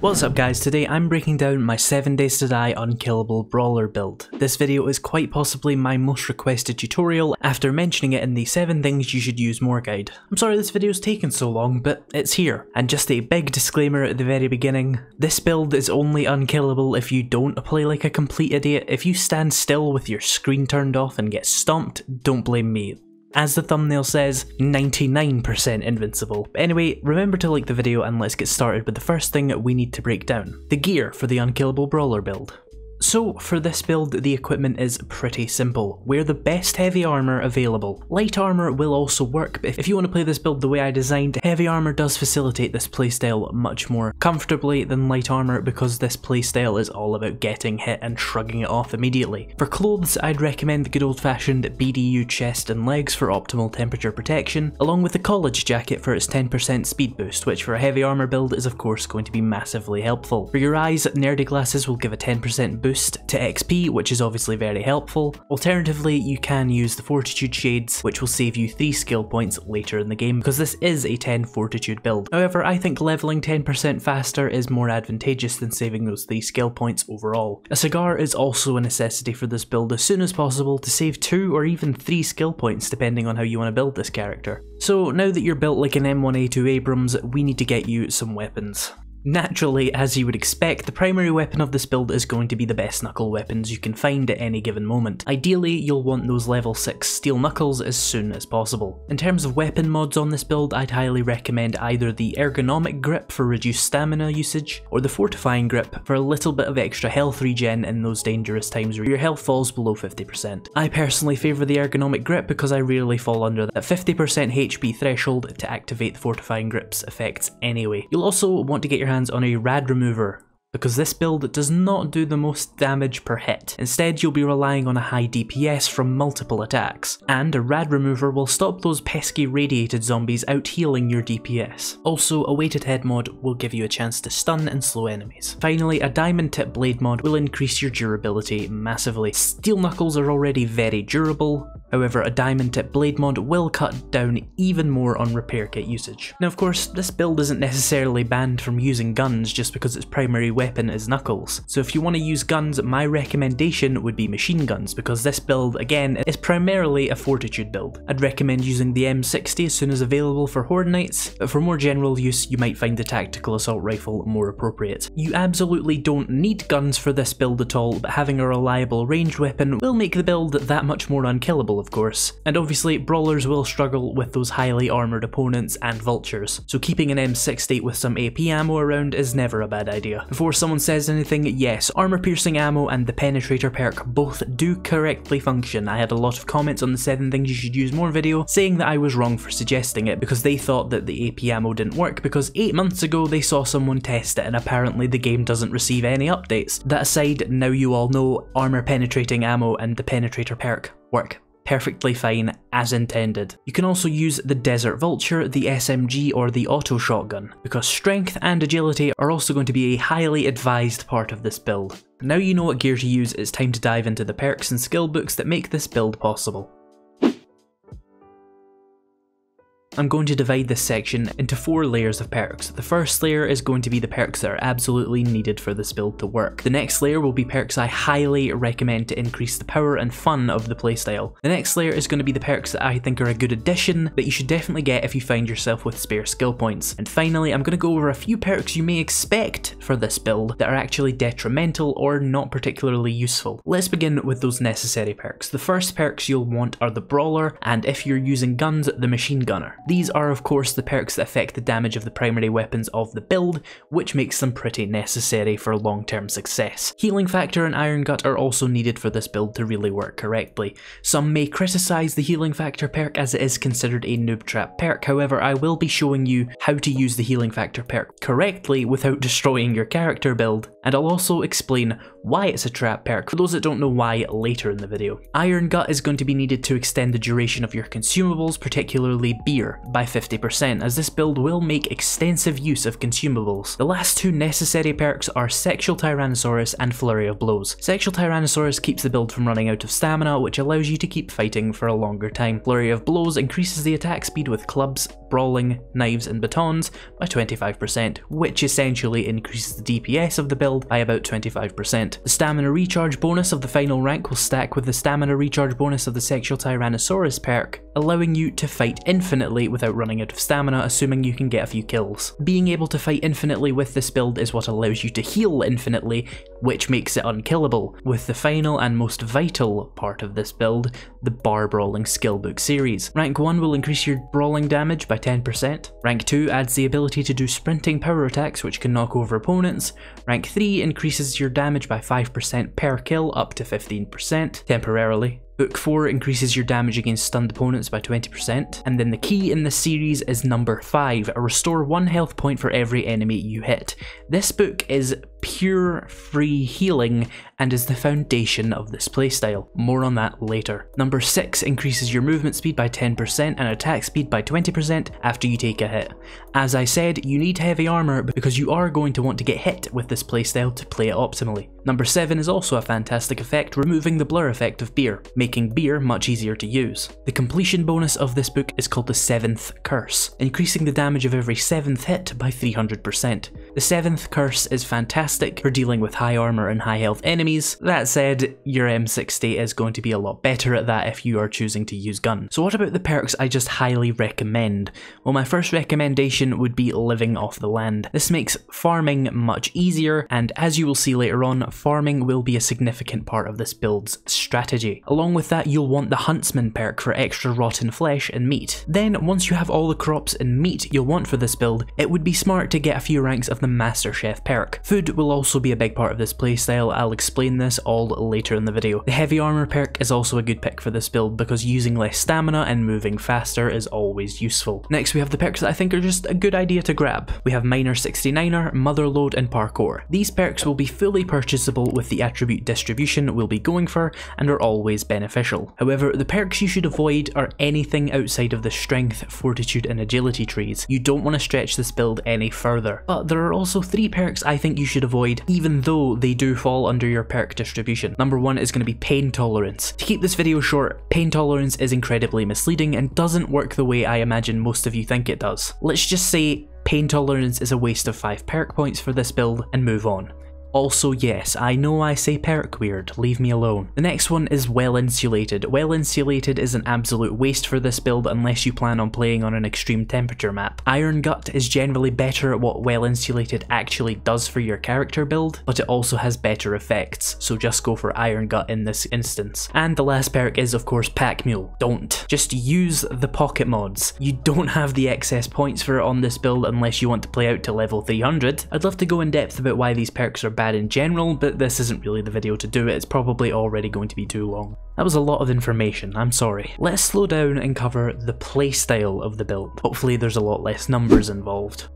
What's up guys, today I'm breaking down my 7 days to die unkillable brawler build. This video is quite possibly my most requested tutorial after mentioning it in the 7 things you should use more guide. I'm sorry this video's taken so long, but it's here. And just a big disclaimer at the very beginning, this build is only unkillable if you don't play like a complete idiot. If you stand still with your screen turned off and get stomped, don't blame me. As the thumbnail says, 99% invincible. Anyway, remember to like the video and let's get started with the first thing we need to break down. The gear for the Unkillable Brawler build. So for this build the equipment is pretty simple. Wear the best heavy armour available. Light armour will also work, but if you want to play this build the way I designed, heavy armour does facilitate this playstyle much more comfortably than light armour because this playstyle is all about getting hit and shrugging it off immediately. For clothes I'd recommend the good old fashioned BDU chest and legs for optimal temperature protection, along with the college jacket for its 10% speed boost, which for a heavy armour build is of course going to be massively helpful. For your eyes, nerdy glasses will give a 10% boost boost to XP, which is obviously very helpful. Alternatively, you can use the Fortitude Shades, which will save you 3 skill points later in the game, because this is a 10 Fortitude build. However, I think leveling 10% faster is more advantageous than saving those 3 skill points overall. A cigar is also a necessity for this build as soon as possible to save 2 or even 3 skill points depending on how you want to build this character. So now that you're built like an M1A2 Abrams, we need to get you some weapons. Naturally, as you would expect, the primary weapon of this build is going to be the best knuckle weapons you can find at any given moment. Ideally, you'll want those level 6 steel knuckles as soon as possible. In terms of weapon mods on this build, I'd highly recommend either the ergonomic grip for reduced stamina usage, or the fortifying grip for a little bit of extra health regen in those dangerous times where your health falls below 50%. I personally favour the ergonomic grip because I rarely fall under that 50% HP threshold to activate the fortifying grip's effects anyway. You'll also want to get your hands on a rad remover because this build does not do the most damage per hit. Instead, you'll be relying on a high DPS from multiple attacks, and a rad remover will stop those pesky radiated zombies out healing your DPS. Also, a weighted head mod will give you a chance to stun and slow enemies. Finally, a diamond tip blade mod will increase your durability massively. Steel knuckles are already very durable, However, a diamond tip blade mod will cut down even more on repair kit usage. Now of course, this build isn't necessarily banned from using guns just because its primary weapon is knuckles. So if you want to use guns, my recommendation would be machine guns because this build, again, is primarily a fortitude build. I'd recommend using the M60 as soon as available for Horde Nights, but for more general use, you might find the tactical assault rifle more appropriate. You absolutely don't need guns for this build at all, but having a reliable ranged weapon will make the build that much more unkillable of course. And obviously, brawlers will struggle with those highly armoured opponents and vultures, so keeping an M60 with some AP ammo around is never a bad idea. Before someone says anything, yes, armour piercing ammo and the penetrator perk both do correctly function. I had a lot of comments on the 7 things you should use more video saying that I was wrong for suggesting it because they thought that the AP ammo didn't work because 8 months ago they saw someone test it and apparently the game doesn't receive any updates. That aside, now you all know armour penetrating ammo and the penetrator perk work perfectly fine as intended. You can also use the Desert Vulture, the SMG or the auto shotgun, because strength and agility are also going to be a highly advised part of this build. Now you know what gear to use, it's time to dive into the perks and skill books that make this build possible. I'm going to divide this section into four layers of perks. The first layer is going to be the perks that are absolutely needed for this build to work. The next layer will be perks I highly recommend to increase the power and fun of the playstyle. The next layer is going to be the perks that I think are a good addition that you should definitely get if you find yourself with spare skill points. And finally, I'm going to go over a few perks you may expect for this build that are actually detrimental or not particularly useful. Let's begin with those necessary perks. The first perks you'll want are the Brawler, and if you're using guns, the Machine Gunner. These are of course the perks that affect the damage of the primary weapons of the build, which makes them pretty necessary for long-term success. Healing Factor and Iron Gut are also needed for this build to really work correctly. Some may criticise the Healing Factor perk as it is considered a noob trap perk, however I will be showing you how to use the Healing Factor perk correctly without destroying your character build, and I'll also explain why it's a trap perk for those that don't know why later in the video. Iron Gut is going to be needed to extend the duration of your consumables, particularly beer, by 50% as this build will make extensive use of consumables. The last two necessary perks are Sexual Tyrannosaurus and Flurry of Blows. Sexual Tyrannosaurus keeps the build from running out of stamina which allows you to keep fighting for a longer time. Flurry of Blows increases the attack speed with clubs brawling, knives and batons by 25%, which essentially increases the DPS of the build by about 25%. The stamina recharge bonus of the final rank will stack with the stamina recharge bonus of the Sexual Tyrannosaurus perk, allowing you to fight infinitely without running out of stamina assuming you can get a few kills. Being able to fight infinitely with this build is what allows you to heal infinitely, which makes it unkillable, with the final and most vital part of this build, the Bar Brawling Skillbook series. Rank 1 will increase your brawling damage by 10%, Rank 2 adds the ability to do sprinting power attacks which can knock over opponents, Rank 3 increases your damage by 5% per kill up to 15% temporarily, Book 4 increases your damage against stunned opponents by 20%, and then the key in this series is number 5, restore 1 health point for every enemy you hit. This book is pure free healing and is the foundation of this playstyle. More on that later. Number 6 increases your movement speed by 10% and attack speed by 20% after you take a hit. As I said, you need heavy armor because you are going to want to get hit with this playstyle to play it optimally. Number 7 is also a fantastic effect, removing the blur effect of beer, making beer much easier to use. The completion bonus of this book is called the 7th Curse, increasing the damage of every 7th hit by 300%. The 7th Curse is fantastic for dealing with high armor and high health enemies. That said, your M60 is going to be a lot better at that if you are choosing to use gun. So what about the perks I just highly recommend? Well my first recommendation would be living off the land. This makes farming much easier and as you will see later on, farming will be a significant part of this build's strategy. Along with that, you'll want the Huntsman perk for extra rotten flesh and meat. Then, once you have all the crops and meat you'll want for this build, it would be smart to get a few ranks of the Master Chef perk. Food will also be a big part of this playstyle, I'll explain this all later in the video. The Heavy Armor perk is also a good pick for this build because using less stamina and moving faster is always useful. Next we have the perks that I think are just a good idea to grab. We have Miner 69er, Mother Lode and Parkour. These perks will be fully purchasable with the attribute distribution we'll be going for and are always beneficial. However, the perks you should avoid are anything outside of the strength, fortitude and agility trees. You don't want to stretch this build any further. But there are also three perks I think you should avoid even though they do fall under your perk distribution. Number one is going to be pain tolerance. To keep this video short, pain tolerance is incredibly misleading and doesn't work the way I imagine most of you think it does. Let's just say Pain Tolerance is a waste of 5 perk points for this build and move on. Also yes, I know I say perk weird, leave me alone. The next one is well insulated. Well insulated is an absolute waste for this build unless you plan on playing on an extreme temperature map. Iron Gut is generally better at what well insulated actually does for your character build, but it also has better effects, so just go for Iron Gut in this instance. And the last perk is of course Pack Mule. Don't. Just use the pocket mods. You don't have the excess points for it on this build unless you want to play out to level 300. I'd love to go in depth about why these perks are bad in general, but this isn't really the video to do it, it's probably already going to be too long. That was a lot of information, I'm sorry. Let's slow down and cover the playstyle of the build. Hopefully there's a lot less numbers involved.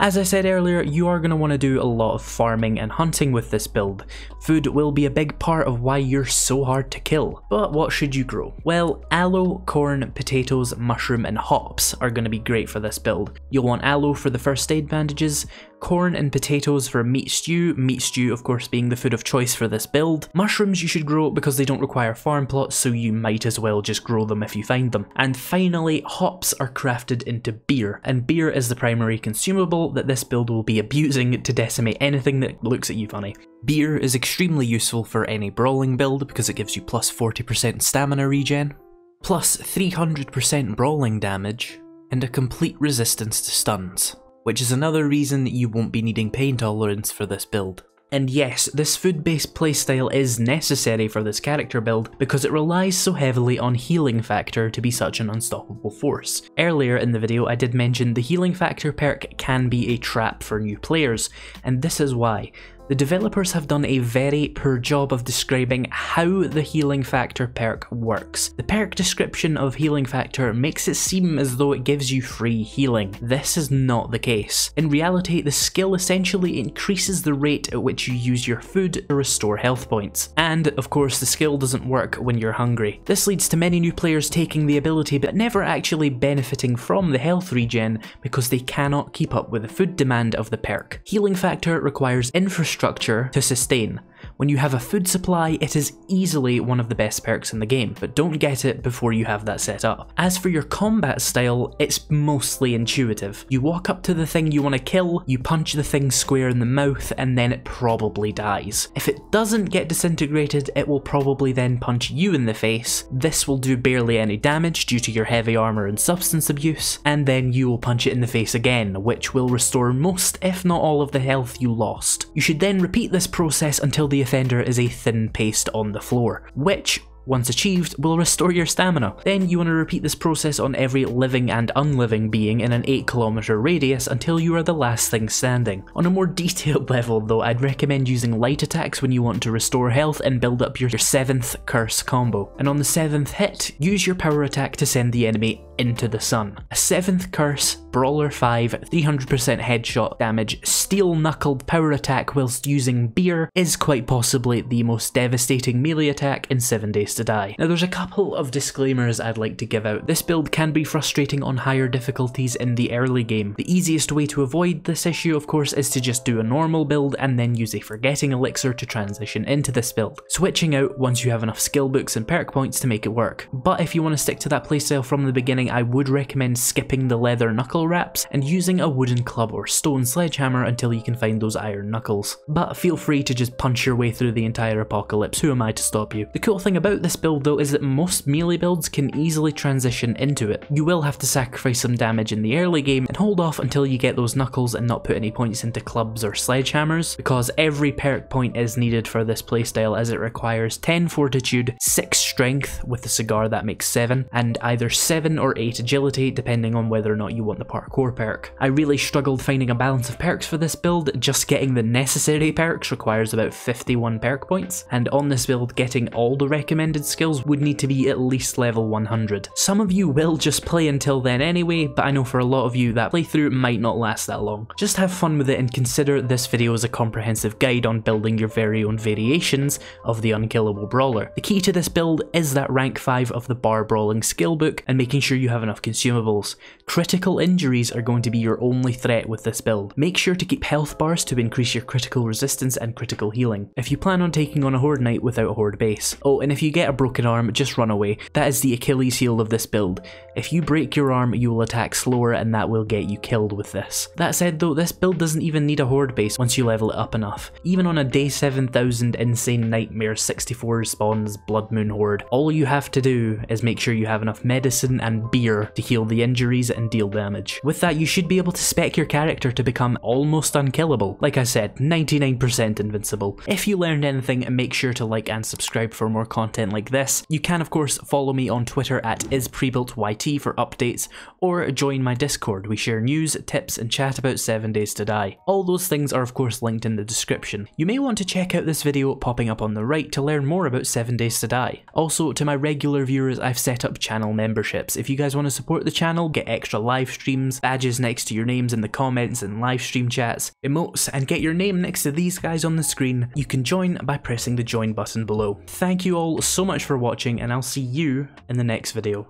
As I said earlier, you are going to want to do a lot of farming and hunting with this build. Food will be a big part of why you're so hard to kill. But what should you grow? Well, aloe, corn, potatoes, mushroom and hops are going to be great for this build. You'll want aloe for the first aid bandages, corn and potatoes for meat stew, meat stew of course being the food of choice for this build. Mushrooms you should grow because they don't require farm plots so you might as well just grow them if you find them. And finally, hops are crafted into beer, and beer is the primary consumable that this build will be abusing to decimate anything that looks at you funny. Beer is extremely useful for any brawling build because it gives you plus 40% stamina regen, plus 300% brawling damage, and a complete resistance to stuns which is another reason you won't be needing pain tolerance for this build. And yes, this food-based playstyle is necessary for this character build because it relies so heavily on healing factor to be such an unstoppable force. Earlier in the video I did mention the healing factor perk can be a trap for new players, and this is why. The developers have done a very poor job of describing how the Healing Factor perk works. The perk description of Healing Factor makes it seem as though it gives you free healing. This is not the case. In reality, the skill essentially increases the rate at which you use your food to restore health points. And, of course, the skill doesn't work when you're hungry. This leads to many new players taking the ability but never actually benefiting from the health regen because they cannot keep up with the food demand of the perk. Healing Factor requires infrastructure infrastructure to sustain, When you have a food supply, it is easily one of the best perks in the game, but don't get it before you have that set up. As for your combat style, it's mostly intuitive. You walk up to the thing you want to kill, you punch the thing square in the mouth, and then it probably dies. If it doesn't get disintegrated, it will probably then punch you in the face. This will do barely any damage due to your heavy armor and substance abuse, and then you will punch it in the face again, which will restore most, if not all of the health you lost. You should then repeat this process until the offender is a thin paste on the floor, which once achieved, will restore your stamina. Then you want to repeat this process on every living and unliving being in an 8 kilometer radius until you are the last thing standing. On a more detailed level though, I'd recommend using light attacks when you want to restore health and build up your 7th curse combo. And on the 7th hit, use your power attack to send the enemy into the sun. A 7th curse, Brawler 5, 300% headshot damage, steel knuckled power attack whilst using beer is quite possibly the most devastating melee attack in 7 Days to Die. Now there's a couple of disclaimers I'd like to give out. This build can be frustrating on higher difficulties in the early game. The easiest way to avoid this issue of course is to just do a normal build and then use a forgetting elixir to transition into this build, switching out once you have enough skill books and perk points to make it work. But if you want to stick to that playstyle from the beginning I would recommend skipping the leather knuckle wraps and using a wooden club or stone sledgehammer until you can find those iron knuckles. But feel free to just punch your way through the entire apocalypse, who am I to stop you? The cool thing about this build though is that most melee builds can easily transition into it. You will have to sacrifice some damage in the early game and hold off until you get those knuckles and not put any points into clubs or sledgehammers because every perk point is needed for this playstyle as it requires 10 fortitude, 6 strength with the cigar that makes 7 and either 7 or 8 agility depending on whether or not you want the parkour perk. I really struggled finding a balance of perks for this build, just getting the necessary perks requires about 51 perk points and on this build getting all the recommended skills would need to be at least level 100. Some of you will just play until then anyway, but I know for a lot of you that playthrough might not last that long. Just have fun with it and consider this video as a comprehensive guide on building your very own variations of the unkillable brawler. The key to this build is that rank 5 of the bar brawling skill book and making sure you have enough consumables. Critical injuries are going to be your only threat with this build. Make sure to keep health bars to increase your critical resistance and critical healing. If you plan on taking on a horde night without a horde base. Oh, and if you get a broken broken arm, just run away. That is the Achilles heel of this build. If you break your arm, you will attack slower and that will get you killed with this. That said though, this build doesn't even need a horde base once you level it up enough. Even on a day 7000 Insane Nightmare 64 spawns Blood Moon Horde, all you have to do is make sure you have enough medicine and beer to heal the injuries and deal damage. With that, you should be able to spec your character to become almost unkillable. Like I said, 99% invincible. If you learned anything, make sure to like and subscribe for more content like this this. You can of course follow me on Twitter at izprebuiltyt for updates, or join my Discord. We share news, tips, and chat about 7 Days to Die. All those things are of course linked in the description. You may want to check out this video popping up on the right to learn more about 7 Days to Die. Also, to my regular viewers, I've set up channel memberships. If you guys want to support the channel, get extra live streams, badges next to your names in the comments and live stream chats, emotes, and get your name next to these guys on the screen, you can join by pressing the join button below. Thank you all so much for watching and I'll see you in the next video.